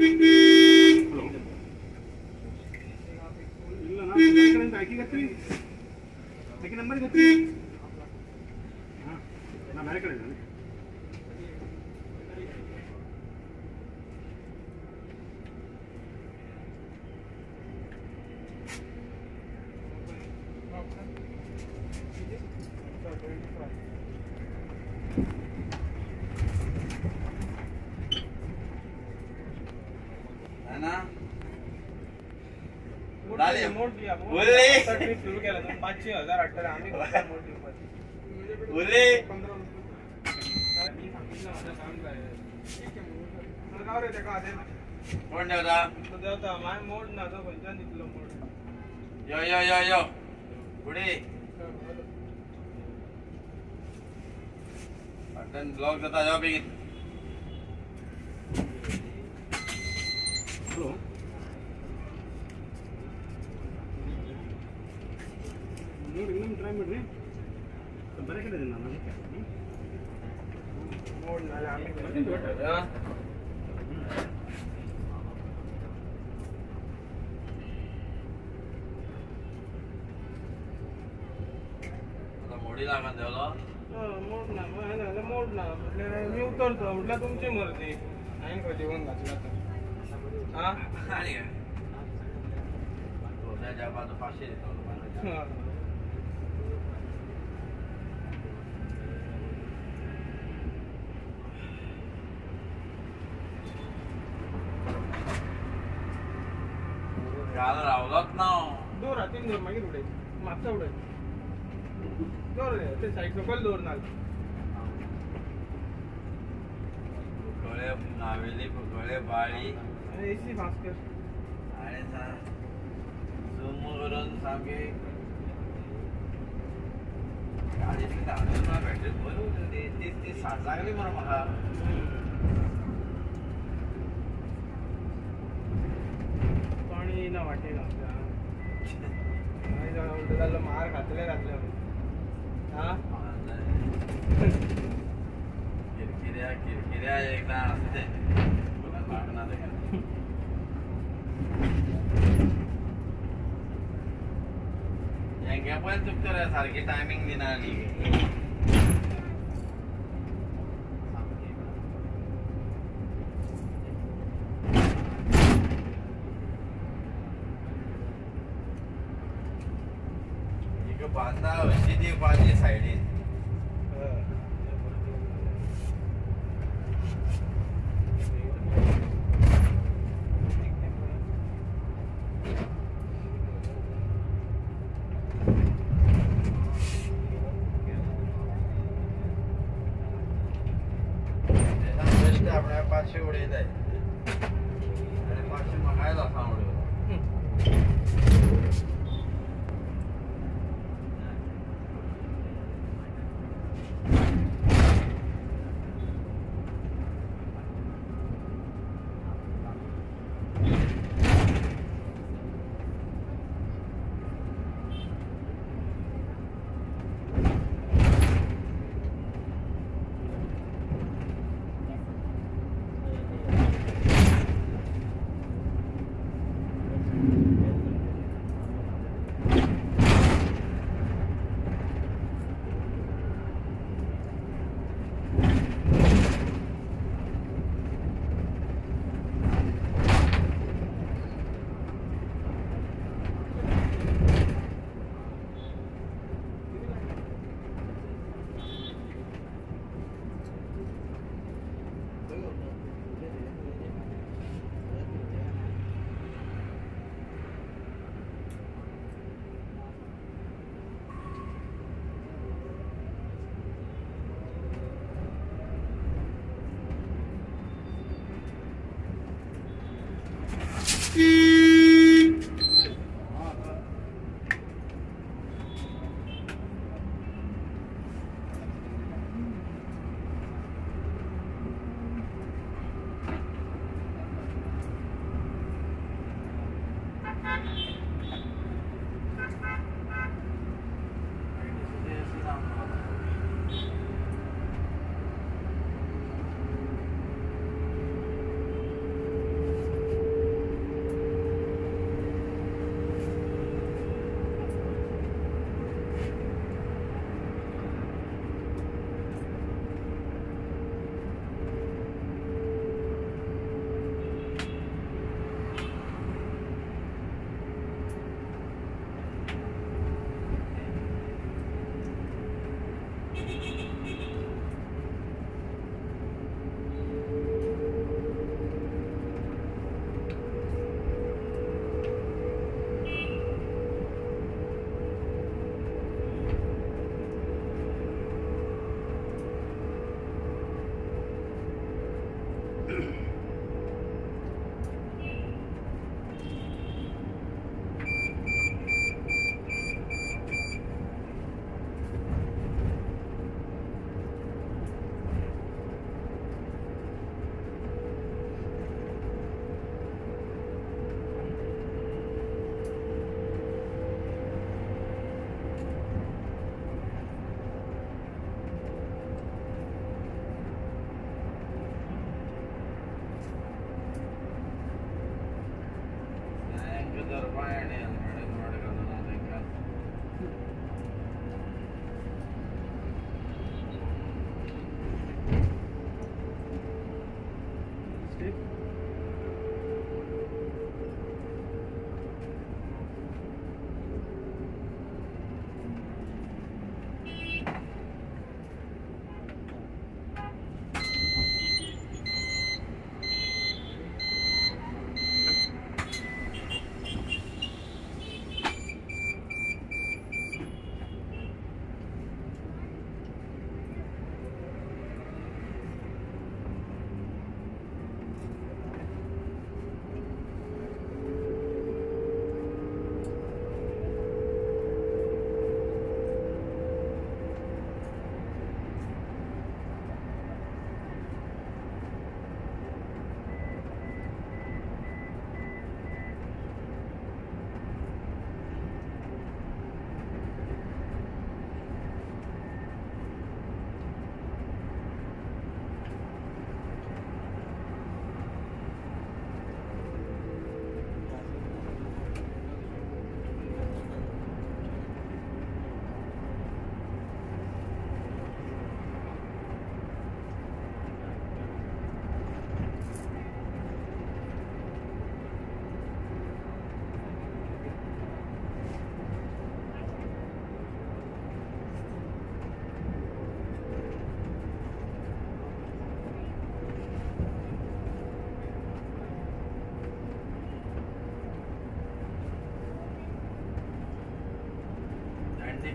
Mode इकतीस? Number इकतीस? सुरू हज़ार हाडटले आम्ही बोलले. कोण मोड ना तो खंयच्यान मोड यो यो यो यो। पुढे बटन ब्लॉक जाता यो ಬಿಡು. Ja. आता मोडी लागून देवलो. हो, मोड ना मग हे झालं मोड ना. म्हटलं मी उतरतो. म्हटलं तुमची मर्ज़ी. हांवें खंय जेवण घातलं तर. हा? आणि काय? धोंड्याच्या बाजू पाचशे देतो हा. काल रावलोच ना दोर हातीन दोर मागीर उडय मागचा रे ते साईड सकयल दोर ना गळे नावेली गळे बाळी एसी फास्ट कर आणि झूम करून सामके गाडीतली धांवून मला भेटली बरी होती तीस तीस साठ लागली मरे म्हाका पाणी ना वाटेन आमच्या අතදල්ල මාර කතලේ රැඳලා ආ? කිරකිරයා කිරකිරයා ඒක නාස්තේ මොකද පාටනද කියන්නේ යන් ගැපුවත් උත්තර සල්ගේ ටයිමින් දිනාලි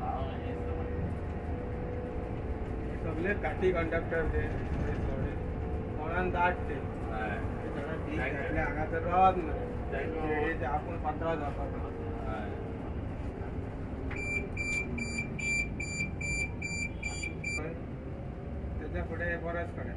हांव हें समज सगळे काठी कंडक्टर ते कोणान दाट ते हय आपल्या हांगा तर रावत ना Thank ते आपूण पात्रांव जावपाक त्याच्या फुडें बरेच कडे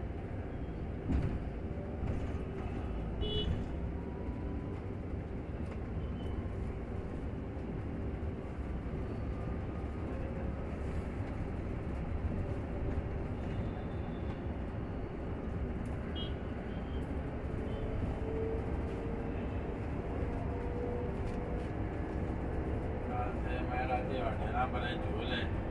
काल ते मेळाची हॉटेलां है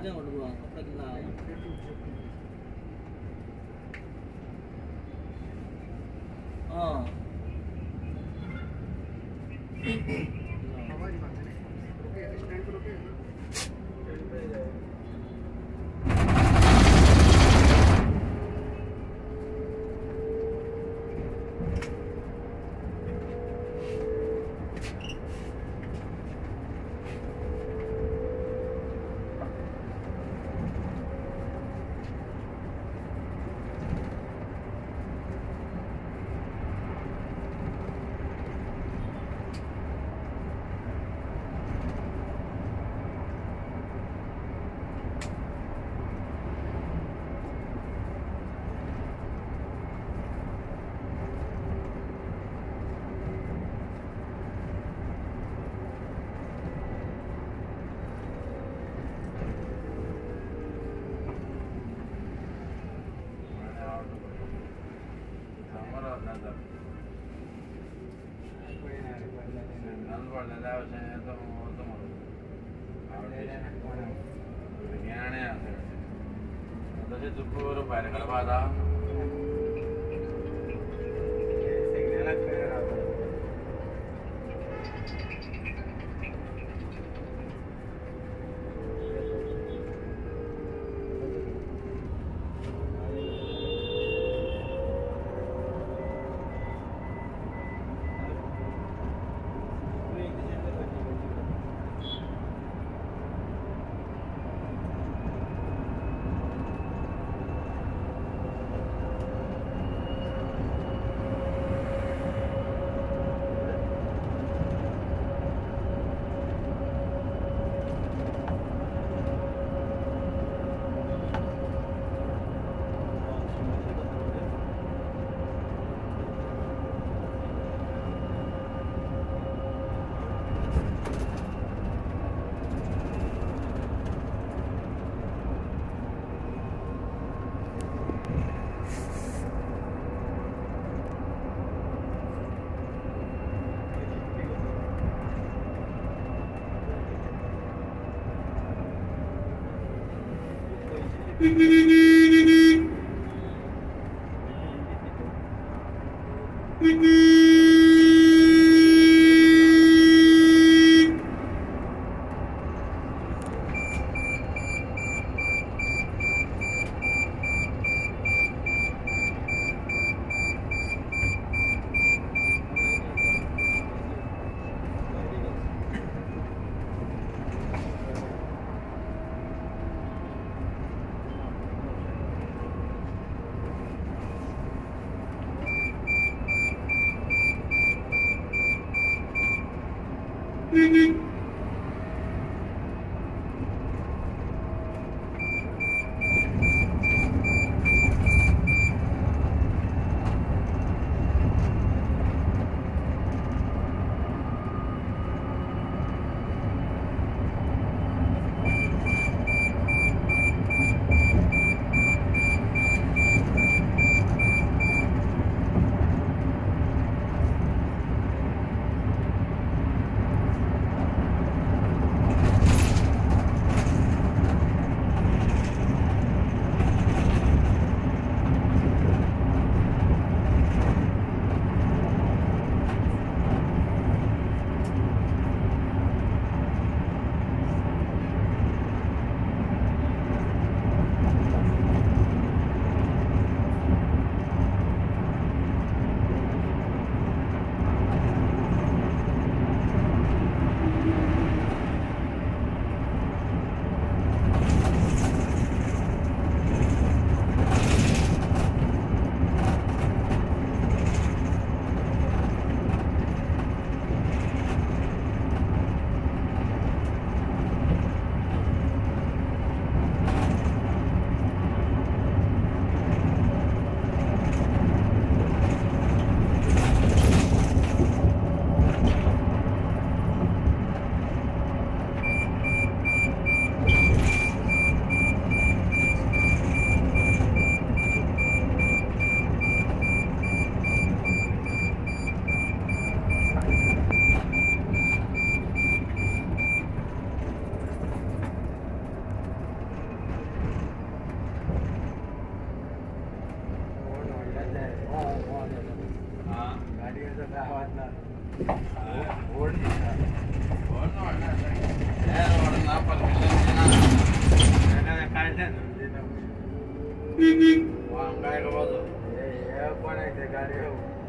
그냥 얼굴 안 깎나 어. Thank you.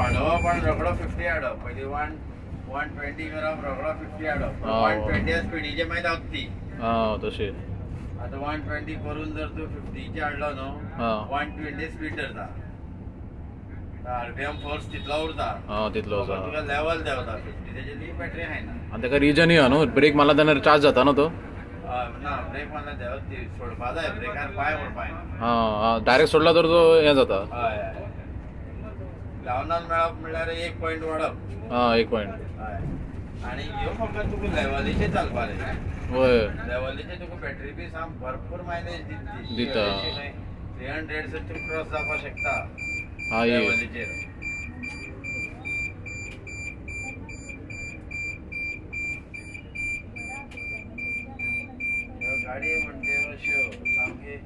वाडोवप आनी रोकडो फिफ्टी हाडप पयली वन वन ट्वेंटी करप रोकडो फिफ्टी हाडप वन. ट्वेंटी स्पिडीचे मागीर धांवती हा तशी. आता वन ट्वेंटी करून जर तू फिफ्टीचे हाडलो न्हू वन ट्वेंटी स्पीड धरता आरपीएम फोर्स तितलो उरता हा तितलो तुका आसा लेवल देंवता. फिफ्टी तेजे ती बॅटरी खायना आनी ताका रिजन हा न्हू ब्रेक मारला तेन्ना चार्ज जाता न्हू तो. ना ब्रेक मारला देंवत सोडपा जाय ब्रेकार पांय हा डायरेक्ट सोडला तर तो हें जाता. हय हय. लावनान मेळप म्हणल्यार एक पॉयंट वाडप हा एक पॉयंट हय. आनी ह्यो फकत तुका लेवलीचे चलपा होय. लेवलीचे तुका बॅटरी बी साम भरपूर मायलेज दिता दिता. थ्री हंड्रेड तू क्रॉस जावपा शकता. हा ये. लेवलीचेर गाडी म्हणजे अश्यो सामकी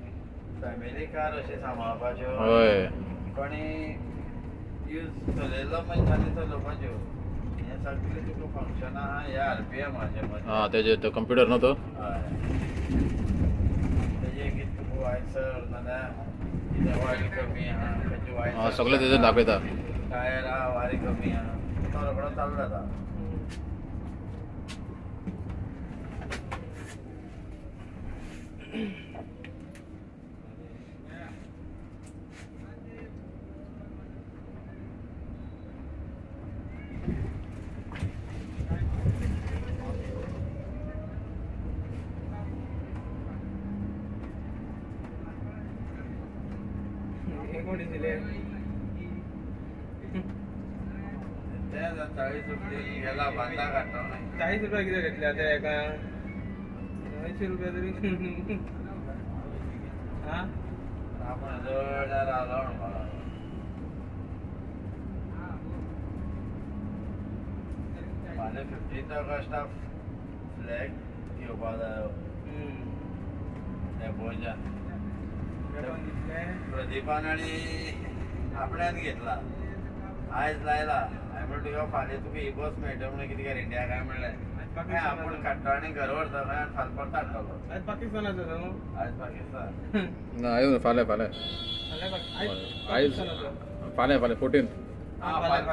फॅमिली कार अशें सांबाळपाच्यो होय. कोणी यूज़ हे सगळे तुका फ़ंक्शन आहा हे हा तेजे तो न्हू तो तेजे कितें तुका वायसर नाल्यार कितें ऑयल कमी आहा खंयची वायसर सगळें तेजेर दाखयता टायर आहा वारी कमी आहा तो रोकडो चालू जाता कोणी दिले ते चाळीस रुपये गेला चाळीस रुपया किती घेतले आता एका अंयशी रुपया तरी हा आपण जड आलो म्हणपाक फाल्यां फिफ्टींथ ऑगस्टाक फ्लॅग घेवपाक जायो प्रदीपान आनी आपण्यान घेतला आयज लायला हांवें म्हणलें तुका फाल्यां तुका ही बस मेळटा म्हणून कितें गॅरेंटी काय म्हणलें आपूण काडटा आनी घर व्हरता आनी पाकिस्तानाचो आयज पाकिस्तान ना आयो फाल्यां फाल्यां फाल्यां आयज आयज फाल्यां फाल्यां फोर्टीन. आयज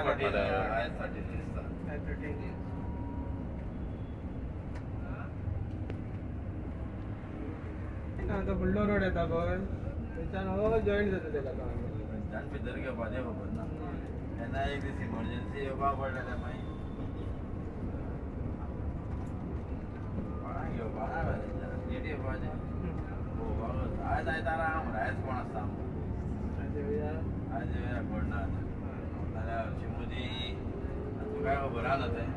थर्टीन दिसता आयज 13 days. ना, तो फुडलो रोड येता पळय तो घेवपाचें खबर ना केन्ना एक दीस इमर्जन्सी येवपा पडलें मागीर कोणाक घेवपा ना थंयच्यान येवपाचें पळोवपाक आयज आयतारा आहा मरे आयज कोण आसता आयज येवया. कोण ना तुका खबर आहा तें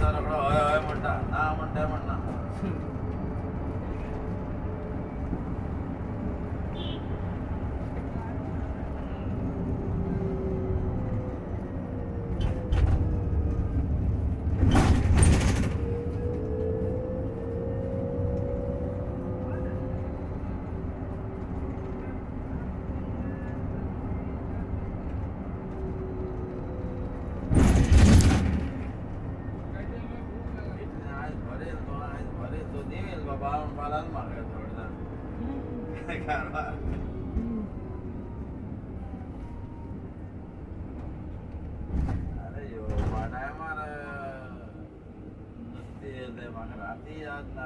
तो रोखडो हय हय म्हणटा ना म्हणटा म्हणना आयज बरें येयलो तो आयज बरें येयलो तो देव येयलो बाबा पालान म्हाका थोडे जाण कारवार अरे यो टायमार नुस्तें येयलें म्हाका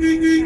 Mm-hmm.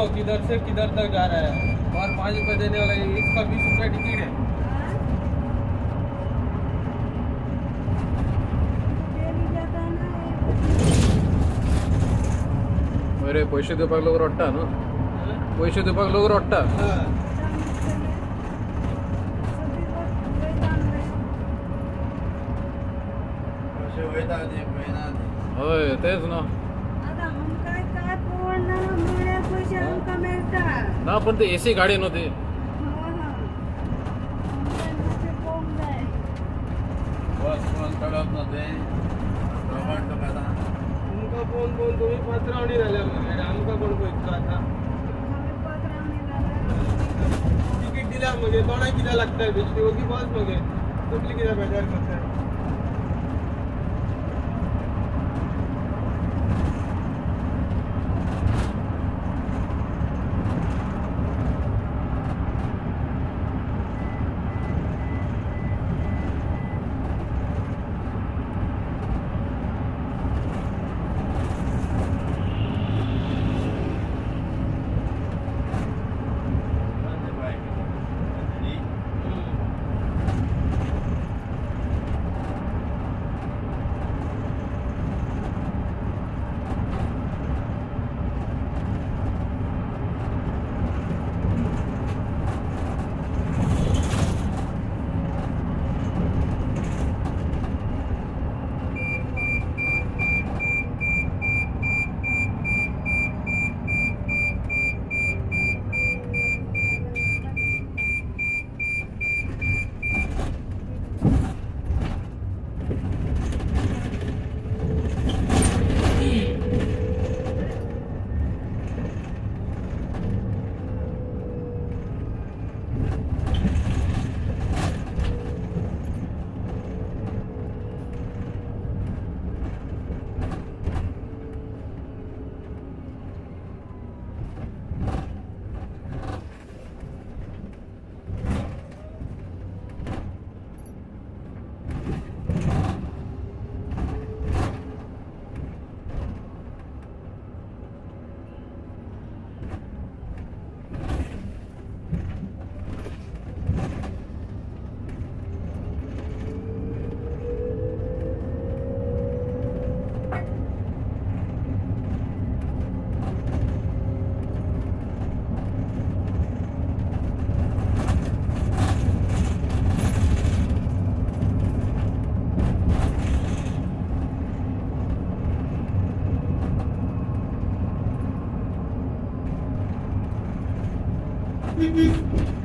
रहा हूँ किधर से किधर तक जा रहा है? और पाँच रुपए देने वाला है इसका बीस रुपए टिकट है। अरे पैसे दिवपाक लोग रडटा न्हू पैसे दिवपाक लोक रडटा हाँ. अशें वयता हय ना पण ते एसी गाडी बस फ़ोन तें तुमका फ़ोन फ़ोन तुम्ही पत्रावणी झाल्या मगे आमका कोण पळयतलो आता? तिकीट दिल्या लागताय? बेश्टी बस मगे. कुठली कित्याक बेजार करताय Mm-hmm.